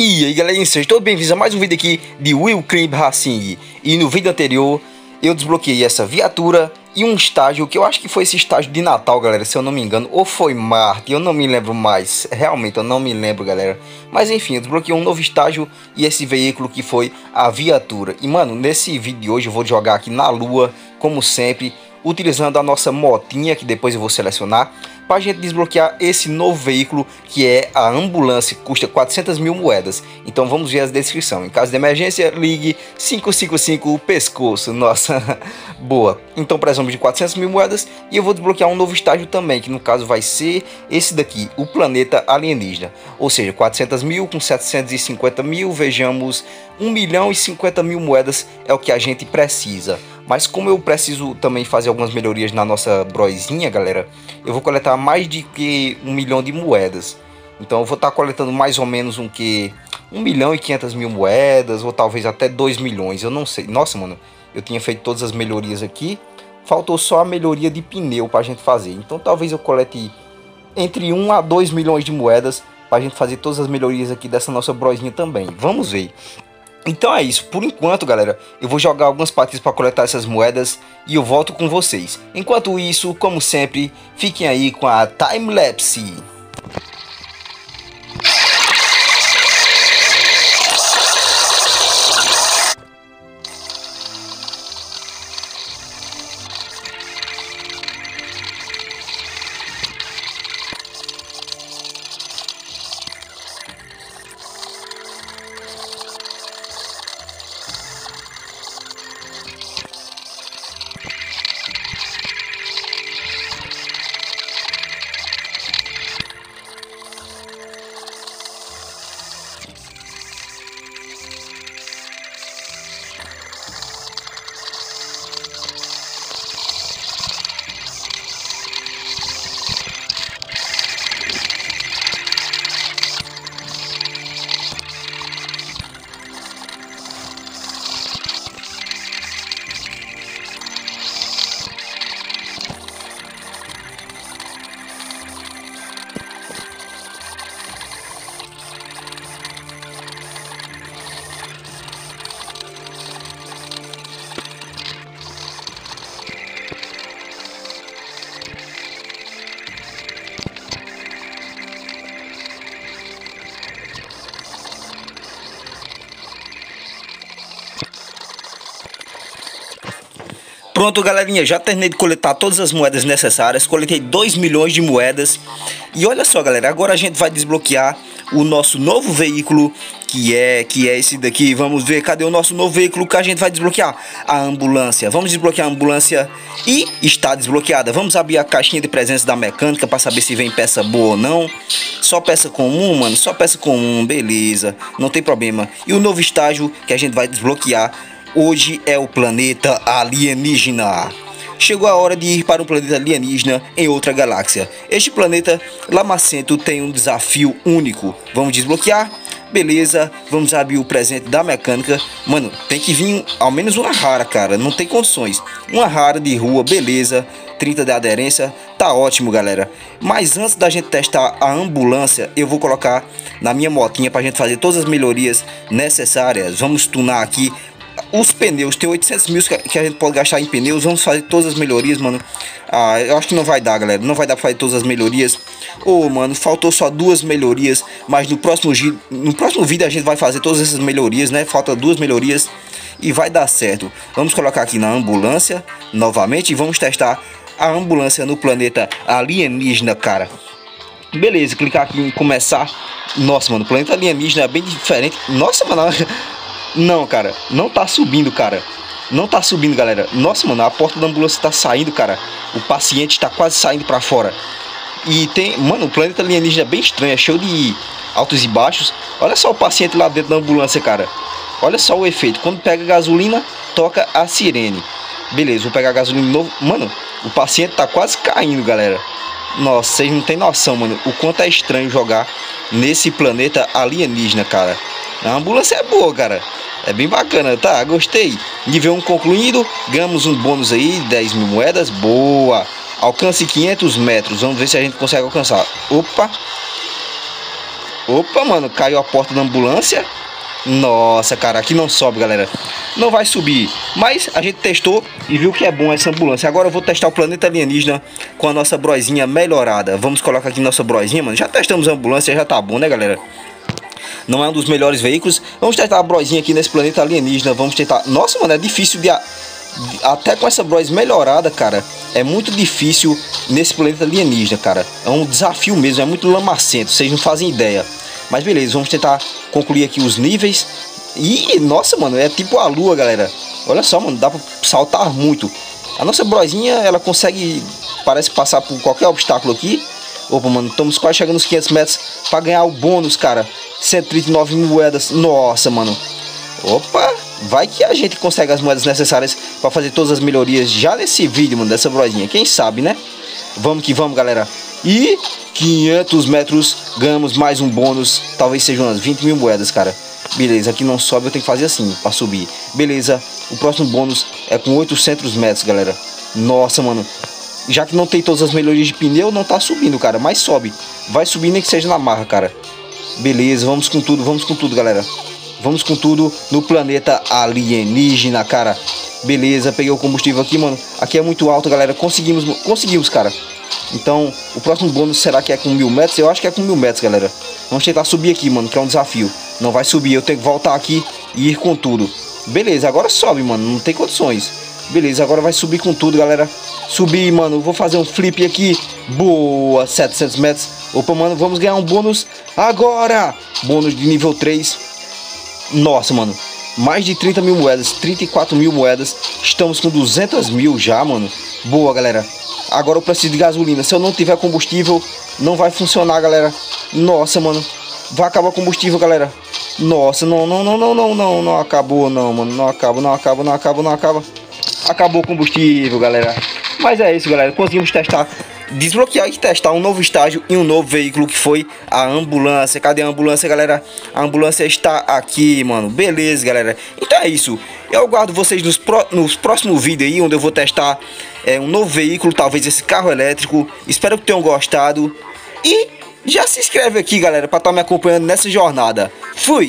E aí galerinha, sejam todos bem-vindos a mais um vídeo aqui de Will Crib Racing E no vídeo anterior eu desbloqueei essa viatura e um estágio que eu acho que foi esse estágio de Natal, galera, se eu não me engano, ou foi Marte, eu não me lembro mais, realmente eu não me lembro, galera. Mas enfim, eu desbloqueei um novo estágio e esse veículo que foi a viatura. E mano, nesse vídeo de hoje eu vou jogar aqui na lua, como sempre, utilizando a nossa motinha que depois eu vou selecionar para a gente desbloquear esse novo veículo que é a ambulância, que custa 400 mil moedas. Então vamos ver a descrição. Em caso de emergência, ligue 555 o pescoço. Nossa, boa. Então precisamos de 400 mil moedas e eu vou desbloquear um novo estágio também, que no caso vai ser esse daqui, o planeta alienígena. Ou seja, 400 mil com 750 mil, vejamos 1 milhão e 50 mil moedas é o que a gente precisa. Mas como eu preciso também fazer algumas melhorias na nossa broizinha, galera, eu vou coletar mais de que um milhão de moedas. Então eu vou estar tá coletando mais ou menos um que um milhão e quinhentas mil moedas ou talvez até dois milhões, eu não sei. Nossa, mano, eu tinha feito todas as melhorias aqui, faltou só a melhoria de pneu para a gente fazer. Então talvez eu colete entre 1 a 2 milhões de moedas para a gente fazer todas as melhorias aqui dessa nossa broizinha também. Vamos ver. Então é isso, por enquanto galera, eu vou jogar algumas partidas para coletar essas moedas e eu volto com vocês. Enquanto isso, como sempre, fiquem aí com a time-lapse. Pronto, galerinha, já terminei de coletar todas as moedas necessárias. Coletei 2 milhões de moedas. E olha só, galera, agora a gente vai desbloquear o nosso novo veículo, que é que é esse daqui. Vamos ver, cadê o nosso novo veículo que a gente vai desbloquear? A ambulância. Vamos desbloquear a ambulância e está desbloqueada. Vamos abrir a caixinha de presença da mecânica para saber se vem peça boa ou não. Só peça comum, mano, só peça comum, beleza. Não tem problema. E o novo estágio que a gente vai desbloquear Hoje é o planeta alienígena. Chegou a hora de ir para um planeta alienígena em outra galáxia. Este planeta Lamacento tem um desafio único. Vamos desbloquear? Beleza, vamos abrir o presente da mecânica. Mano, tem que vir ao menos uma rara, cara. Não tem condições. Uma rara de rua, beleza. 30 de aderência, tá ótimo, galera. Mas antes da gente testar a ambulância, eu vou colocar na minha motinha pra gente fazer todas as melhorias necessárias. Vamos tunar aqui os pneus, tem 800 mil que a gente pode gastar em pneus. Vamos fazer todas as melhorias, mano. Ah, eu acho que não vai dar, galera. Não vai dar pra fazer todas as melhorias. Ô, oh, mano, faltou só duas melhorias. Mas no próximo, no próximo vídeo a gente vai fazer todas essas melhorias, né? Falta duas melhorias e vai dar certo. Vamos colocar aqui na ambulância novamente e vamos testar a ambulância no planeta alienígena, cara. Beleza, clicar aqui em começar. Nossa, mano, o planeta alienígena é bem diferente. Nossa, mano, não, cara, não tá subindo, cara. Não tá subindo, galera. Nossa, mano, a porta da ambulância tá saindo, cara. O paciente tá quase saindo para fora. E tem, mano, o planeta alienígena é bem estranho, é cheio de altos e baixos. Olha só o paciente lá dentro da ambulância, cara. Olha só o efeito. Quando pega gasolina, toca a sirene. Beleza, vou pegar gasolina de novo. Mano, o paciente tá quase caindo, galera. Nossa, vocês não tem noção, mano, o quanto é estranho jogar nesse planeta alienígena, cara. A ambulância é boa, cara. É bem bacana, tá? Gostei. Nível 1 concluído. Ganhamos um bônus aí, 10 mil moedas. Boa. Alcance 500 metros. Vamos ver se a gente consegue alcançar. Opa. Opa, mano, caiu a porta da ambulância. Nossa, cara, aqui não sobe, galera. Não vai subir. Mas a gente testou e viu que é bom essa ambulância. Agora eu vou testar o planeta alienígena com a nossa broizinha melhorada. Vamos colocar aqui nossa broizinha, mano. Já testamos a ambulância, já tá bom, né, galera? Não é um dos melhores veículos. Vamos testar a broizinha aqui nesse planeta alienígena. Vamos tentar... Nossa, mano, é difícil de... Até com essa brois melhorada, cara, é muito difícil nesse planeta alienígena, cara. É um desafio mesmo, é muito lamacento, vocês não fazem ideia. Mas beleza, vamos tentar concluir aqui os níveis. E, nossa, mano, é tipo a lua, galera. Olha só, mano, dá pra saltar muito. A nossa brozinha, ela consegue, parece passar por qualquer obstáculo aqui. Opa, mano, estamos quase chegando nos 500 metros para ganhar o bônus, cara. 139 mil moedas. Nossa, mano. Opa, vai que a gente consegue as moedas necessárias para fazer todas as melhorias já nesse vídeo, mano, dessa brozinha. Quem sabe, né? Vamos que vamos, galera. E 500 metros, ganhamos mais um bônus. Talvez sejam umas 20 mil moedas, cara. Beleza, aqui não sobe, eu tenho que fazer assim para subir. Beleza, o próximo bônus é com 800 metros, galera. Nossa, mano. Já que não tem todas as melhorias de pneu, não tá subindo, cara. Mas sobe. Vai subir nem que seja na marra, cara. Beleza, vamos com tudo, vamos com tudo, galera. Vamos com tudo no planeta alienígena, cara. Beleza, peguei o combustível aqui, mano. Aqui é muito alto, galera. Conseguimos, conseguimos, cara. Então, o próximo bônus será que é com mil metros? Eu acho que é com mil metros, galera. Vamos tentar subir aqui, mano, que é um desafio. Não vai subir, eu tenho que voltar aqui e ir com tudo. Beleza, agora sobe, mano, não tem condições. Beleza, agora vai subir com tudo, galera. Subir, mano, vou fazer um flip aqui. Boa, 700 metros. Opa, mano, vamos ganhar um bônus agora. Bônus de nível 3. Nossa, mano, mais de 30 mil moedas, 34 mil moedas. Estamos com 200 mil já, mano. Boa, galera. Agora eu preciso de gasolina. Se eu não tiver combustível, não vai funcionar, galera. Nossa, mano. Vai acabar o combustível, galera. Nossa, não, não, não, não, não, não, não acabou, não, mano. Não acaba, não acaba, não acaba, não acaba. Acabou o combustível, galera. Mas é isso, galera. Conseguimos testar desbloquear e testar um novo estágio e um novo veículo que foi a ambulância. Cadê a ambulância, galera? A ambulância está aqui, mano. Beleza, galera. Então é isso. Eu aguardo vocês nos, pro, nos próximos vídeos aí, onde eu vou testar é, um novo veículo, talvez esse carro elétrico. Espero que tenham gostado. E já se inscreve aqui, galera, para estar tá me acompanhando nessa jornada. Fui!